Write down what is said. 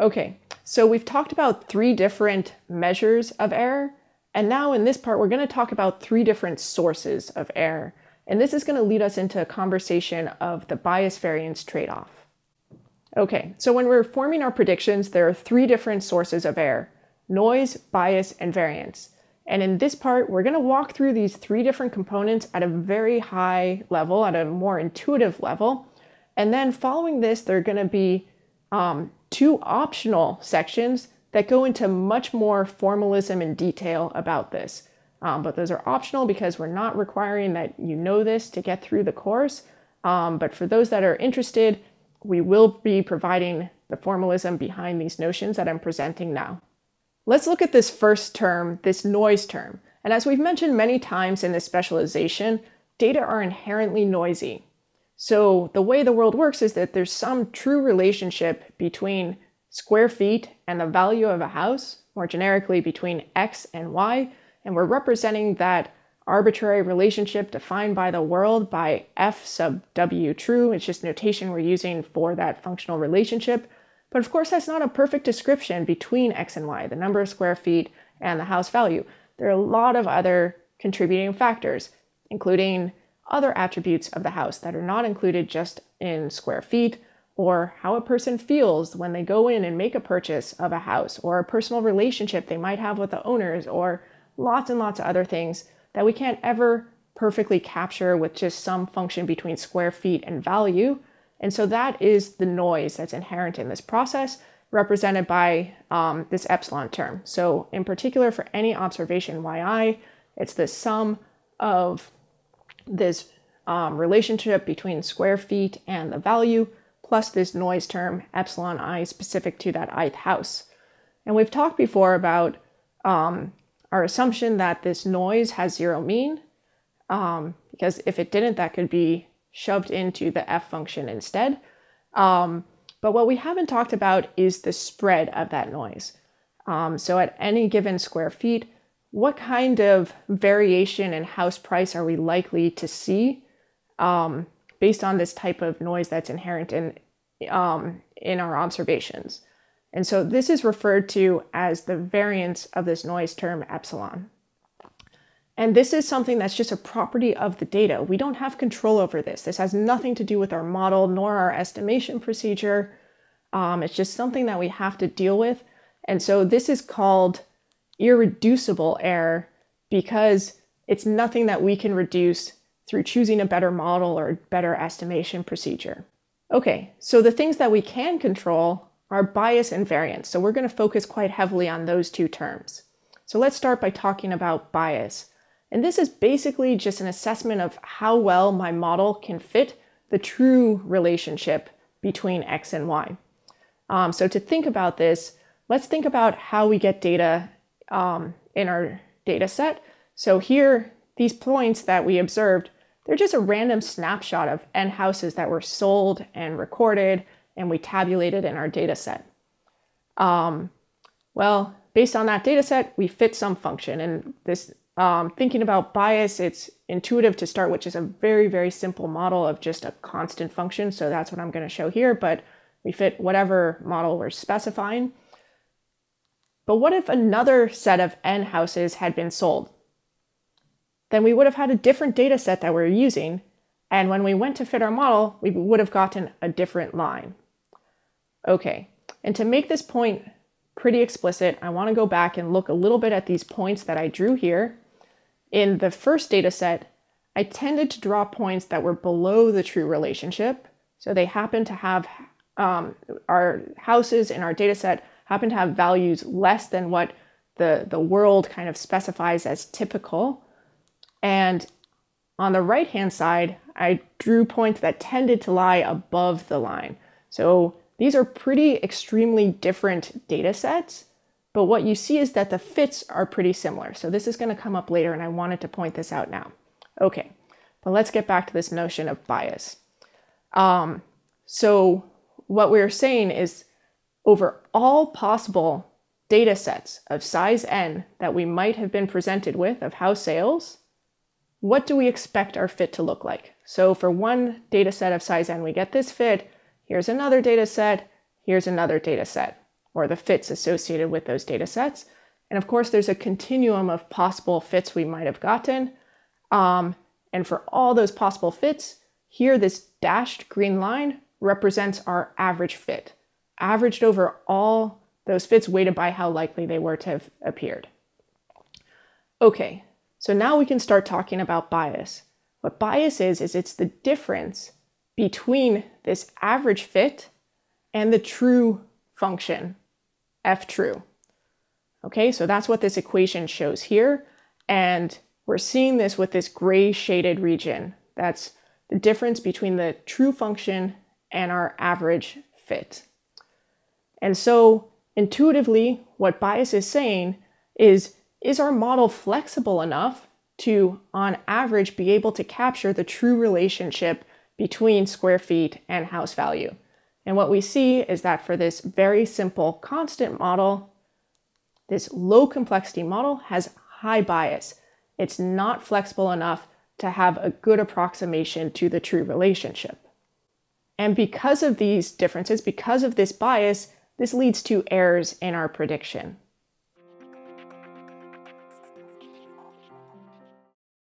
Okay, so we've talked about three different measures of error, and now in this part, we're going to talk about three different sources of error. And this is going to lead us into a conversation of the bias variance trade-off. Okay, so when we're forming our predictions, there are three different sources of error, noise, bias, and variance. And in this part, we're going to walk through these three different components at a very high level, at a more intuitive level. And then following this, there are going to be um, two optional sections that go into much more formalism and detail about this. Um, but those are optional because we're not requiring that you know this to get through the course. Um, but for those that are interested, we will be providing the formalism behind these notions that I'm presenting now. Let's look at this first term, this noise term. And as we've mentioned many times in this specialization, data are inherently noisy. So the way the world works is that there's some true relationship between square feet and the value of a house, more generically between x and y, and we're representing that arbitrary relationship defined by the world by f sub w true. It's just notation we're using for that functional relationship. But of course, that's not a perfect description between x and y, the number of square feet and the house value. There are a lot of other contributing factors, including other attributes of the house that are not included just in square feet, or how a person feels when they go in and make a purchase of a house, or a personal relationship they might have with the owners, or lots and lots of other things that we can't ever perfectly capture with just some function between square feet and value. And so that is the noise that's inherent in this process, represented by um, this epsilon term. So in particular, for any observation yi, it's the sum of this um, relationship between square feet and the value, plus this noise term, epsilon i, specific to that ith house. And we've talked before about um, our assumption that this noise has zero mean, um, because if it didn't, that could be shoved into the f function instead. Um, but what we haven't talked about is the spread of that noise. Um, so at any given square feet, what kind of variation in house price are we likely to see um, based on this type of noise that's inherent in, um, in our observations? And so this is referred to as the variance of this noise term epsilon. And this is something that's just a property of the data. We don't have control over this. This has nothing to do with our model nor our estimation procedure. Um, it's just something that we have to deal with. And so this is called irreducible error because it's nothing that we can reduce through choosing a better model or a better estimation procedure. Okay, so the things that we can control are bias and variance. So we're going to focus quite heavily on those two terms. So let's start by talking about bias. And this is basically just an assessment of how well my model can fit the true relationship between x and y. Um, so to think about this, let's think about how we get data um, in our data set. So here, these points that we observed, they're just a random snapshot of n houses that were sold and recorded and we tabulated in our data set. Um, well, based on that data set, we fit some function. And this um, thinking about bias, it's intuitive to start with just a very, very simple model of just a constant function. So that's what I'm going to show here, but we fit whatever model we're specifying. But what if another set of n houses had been sold? Then we would have had a different data set that we're using. And when we went to fit our model, we would have gotten a different line. Okay, and to make this point pretty explicit, I want to go back and look a little bit at these points that I drew here. In the first data set, I tended to draw points that were below the true relationship. So they happen to have um, our houses in our data set happen to have values less than what the, the world kind of specifies as typical. And on the right hand side, I drew points that tended to lie above the line. So these are pretty extremely different data sets, but what you see is that the fits are pretty similar. So this is going to come up later, and I wanted to point this out now. Okay, but let's get back to this notion of bias. Um, so what we're saying is over all possible data sets of size n that we might have been presented with of house sales, what do we expect our fit to look like? So for one data set of size n, we get this fit, Here's another data set. Here's another data set. or the fits associated with those data sets. And of course, there's a continuum of possible fits we might have gotten. Um, and for all those possible fits, here this dashed green line represents our average fit, averaged over all those fits weighted by how likely they were to have appeared. Okay, so now we can start talking about bias. What bias is, is it's the difference between this average fit and the true function, f true. Okay, so that's what this equation shows here. And we're seeing this with this gray shaded region. That's the difference between the true function and our average fit. And so intuitively, what bias is saying is, is our model flexible enough to, on average, be able to capture the true relationship between square feet and house value? And what we see is that for this very simple constant model, this low complexity model has high bias. It's not flexible enough to have a good approximation to the true relationship. And because of these differences, because of this bias, this leads to errors in our prediction.